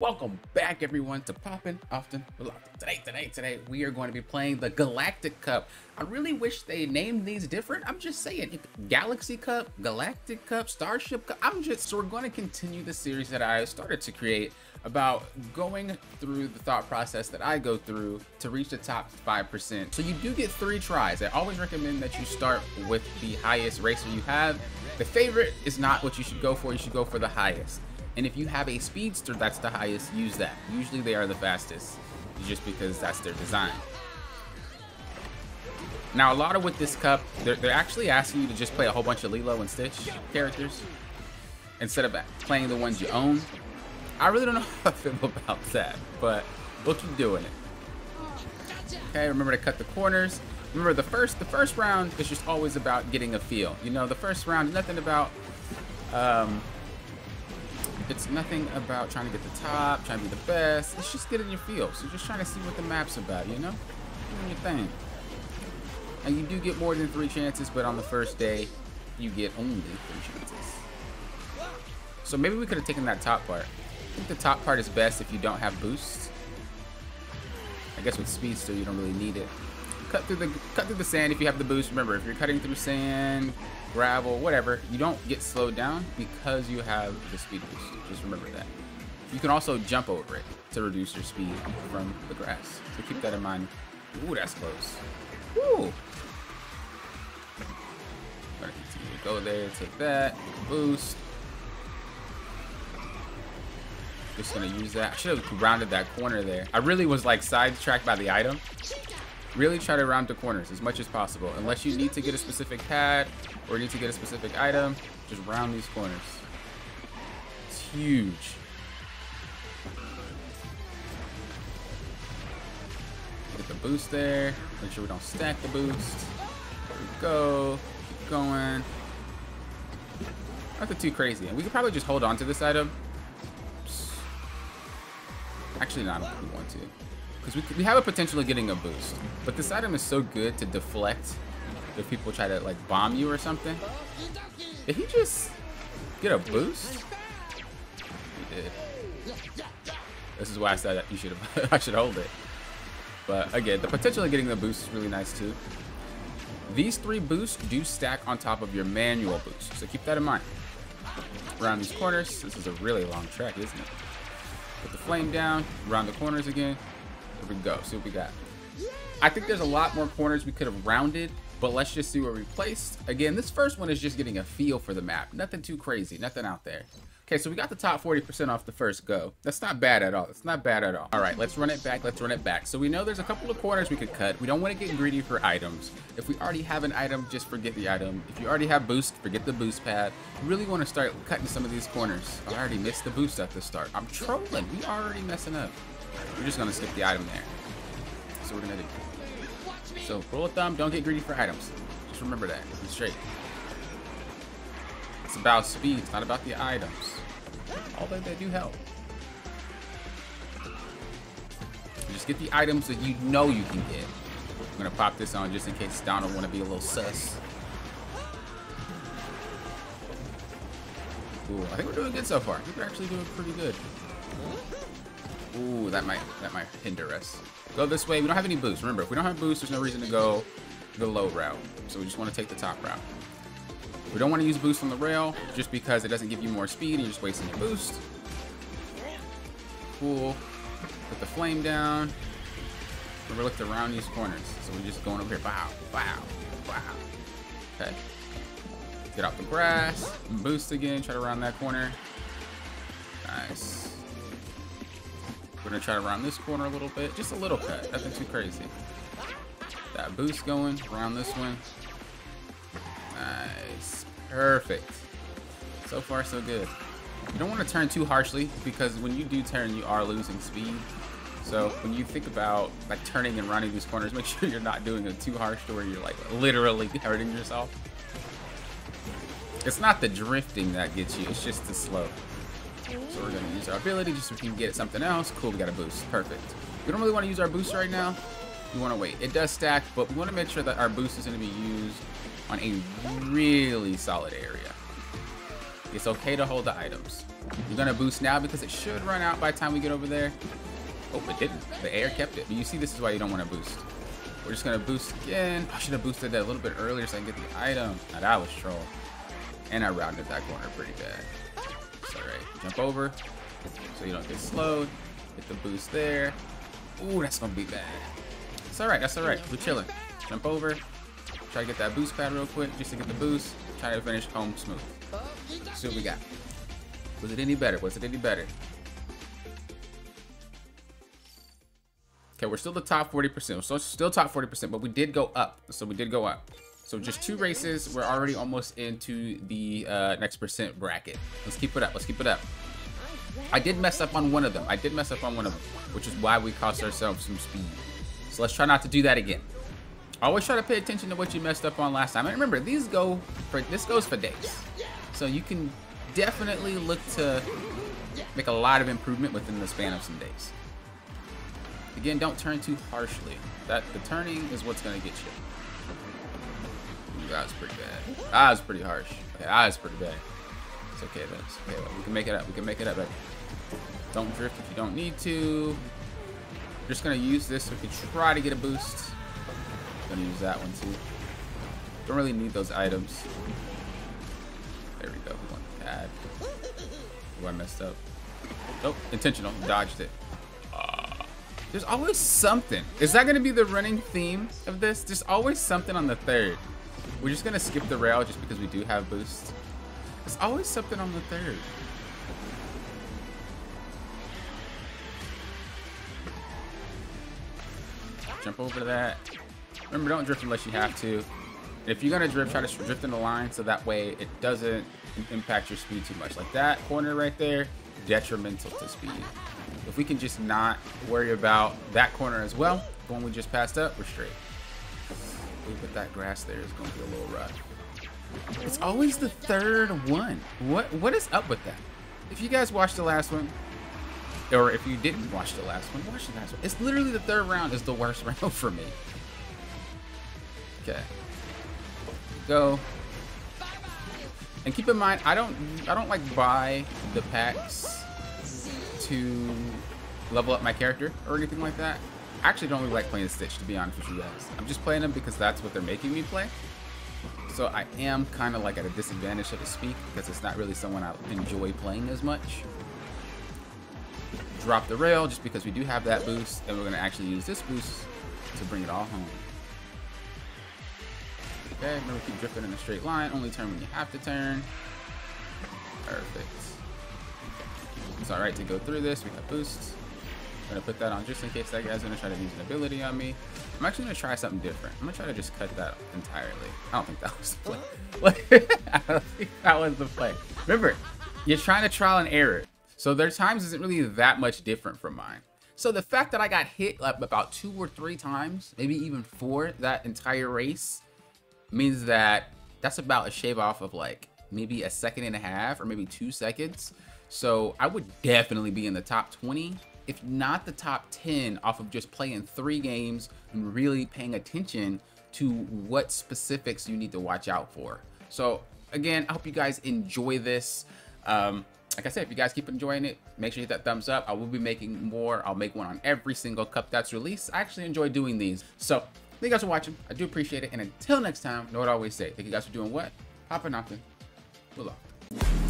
Welcome back everyone to Poppin' Often Today, today, today, we are going to be playing the Galactic Cup. I really wish they named these different. I'm just saying, Galaxy Cup, Galactic Cup, Starship Cup. I'm just, so we're going to continue the series that I started to create about going through the thought process that I go through to reach the top 5%. So you do get three tries. I always recommend that you start with the highest racer you have. The favorite is not what you should go for. You should go for the highest. And if you have a speedster that's the highest, use that. Usually they are the fastest, just because that's their design. Now, a lot of with this cup, they're, they're actually asking you to just play a whole bunch of Lilo and Stitch characters instead of playing the ones you own. I really don't know how I feel about that, but we'll keep doing it. Okay, remember to cut the corners. Remember the first the first round is just always about getting a feel. You know, the first round is nothing about um, it's nothing about trying to get the top, trying to be the best. It's just getting your feel. So just trying to see what the map's about, you know? Doing your thing. And you do get more than three chances, but on the first day, you get only three chances. So maybe we could have taken that top part. I think the top part is best if you don't have boosts. I guess with Speedster, you don't really need it. Cut through the cut through the sand if you have the boost. Remember, if you're cutting through sand, gravel, whatever, you don't get slowed down because you have the speed boost. Just remember that. You can also jump over it to reduce your speed from the grass. So keep that in mind. Ooh, that's close. Ooh. Go there, take that, boost. Just gonna use that. I should have rounded that corner there. I really was like sidetracked by the item. Really try to round the corners as much as possible. Unless you need to get a specific pad or need to get a specific item, just round these corners. It's huge. Get the boost there. Make sure we don't stack the boost. There we go. Keep going. Nothing too crazy. And we could probably just hold on to this item. Actually, not if we want to. Because we, we have a potential of getting a boost. But this item is so good to deflect if people try to like bomb you or something. Did he just get a boost? He did. This is why I said that you should I should hold it. But again, the potential of getting the boost is really nice too. These three boosts do stack on top of your manual boost, so keep that in mind. Around these corners, this is a really long track, isn't it? Put the flame down, around the corners again. There we go, see what we got. I think there's a lot more corners we could have rounded but let's just see where we placed. Again, this first one is just getting a feel for the map. Nothing too crazy, nothing out there. Okay, so we got the top 40% off the first go. That's not bad at all. It's not bad at all. All right, let's run it back. Let's run it back. So we know there's a couple of corners we could cut. We don't want to get greedy for items. If we already have an item, just forget the item. If you already have boost, forget the boost pad. You really want to start cutting some of these corners. I already missed the boost at the start. I'm trolling. We already messing up. We're just to skip the item there. So we're to do. So rule of thumb, don't get greedy for items. Just remember that. Be straight. It's about speed, it's not about the items. Although they do help. Just get the items that you know you can get. I'm gonna pop this on just in case Donald wanna be a little sus. Ooh, I think we're doing good so far. I think we're actually doing pretty good. Ooh, that might that might hinder us. Go this way. We don't have any boosts. Remember, if we don't have boosts, there's no reason to go the low route. So we just want to take the top route. We don't want to use boost on the rail just because it doesn't give you more speed and you're just wasting your boost. Cool. Put the flame down. Remember, look around these corners. So we're just going over here. Wow, wow, wow. Okay. Get out the grass. Boost again. Try to round that corner. Nice. We're gonna try to round this corner a little bit. Just a little cut, nothing too crazy. That boost going around this one. Nice. Perfect. So far, so good. You don't want to turn too harshly because when you do turn, you are losing speed. So when you think about like turning and rounding these corners, make sure you're not doing it too harsh to where you're like literally hurting yourself. It's not the drifting that gets you, it's just the slow. So we're gonna use our ability just so we can get it something else. Cool, we got a boost. Perfect. We don't really want to use our boost right now. We want to wait. It does stack, but we want to make sure that our boost is going to be used on a really solid area. It's okay to hold the items. You're gonna boost now because it should run out by the time we get over there. Oh, it didn't. The air kept it. But you see, this is why you don't want to boost. We're just gonna boost again. I should have boosted that a little bit earlier so I can get the item. Now that was troll. And I rounded that corner pretty bad. Alright. Jump over so you don't get slowed. Get the boost there. Ooh, that's gonna be bad. It's alright, that's alright. We're chilling. Jump over. Try to get that boost pad real quick just to get the boost. Try to finish home smooth. See what we got. Was it any better? Was it any better? Okay, we're still the top 40%. So still top 40%, but we did go up. So we did go up. So just two races, we're already almost into the uh, next percent bracket. Let's keep it up. Let's keep it up. I did mess up on one of them. I did mess up on one of them, which is why we cost ourselves some speed. So let's try not to do that again. Always try to pay attention to what you messed up on last time. And remember, these go for this goes for days. So you can definitely look to make a lot of improvement within the span of some days. Again, don't turn too harshly. That the turning is what's gonna get you. That was pretty bad. That was pretty harsh. Okay, that was pretty bad. It's okay though. It's okay though. We can make it up. We can make it up. Baby. Don't drift if you don't need to. Just gonna use this so we can try to get a boost. Gonna use that one too. Don't really need those items. There we go. One pad. Oh, I messed up. Nope, intentional. Dodged it. There's always something. Is that gonna be the running theme of this? There's always something on the third. We're just gonna skip the rail just because we do have boost. There's always something on the third. Jump over that. Remember, don't drift unless you have to. If you're gonna drift, try to drift in the line so that way it doesn't impact your speed too much. Like that corner right there, detrimental to speed. If we can just not worry about that corner as well, the one we just passed up, we're straight. But that grass there is going to be a little rough. It's always the third one. What What is up with that? If you guys watched the last one, or if you didn't watch the last one, watch the last one. It's literally the third round is the worst round for me. Okay. Go. And keep in mind, I don't I don't like buy the packs to level up my character or anything like that. I actually don't really like playing Stitch, to be honest with you guys. I'm just playing them because that's what they're making me play. So I am kind of like at a disadvantage, so to speak, because it's not really someone I enjoy playing as much. Drop the rail just because we do have that boost, and we're going to actually use this boost to bring it all home. Okay, remember keep drifting in a straight line. Only turn when you have to turn. Perfect. It's alright to go through this. We got boosts. I'm gonna put that on just in case that guy's gonna try to use an ability on me. I'm actually gonna try something different. I'm gonna try to just cut that entirely. I don't think that was the play. I don't think that was the play. Remember, you're trying to trial and error. So their times isn't really that much different from mine. So the fact that I got hit like about two or three times, maybe even four that entire race, means that that's about a shave off of like maybe a second and a half or maybe two seconds. So I would definitely be in the top 20, if not the top 10 off of just playing three games and really paying attention to what specifics you need to watch out for. So again, I hope you guys enjoy this. Um, like I said, if you guys keep enjoying it, make sure you hit that thumbs up. I will be making more. I'll make one on every single cup that's released. I actually enjoy doing these. So Thank you guys for watching. I do appreciate it. And until next time, know what I always say. Thank you guys for doing what? Nothing. Good luck.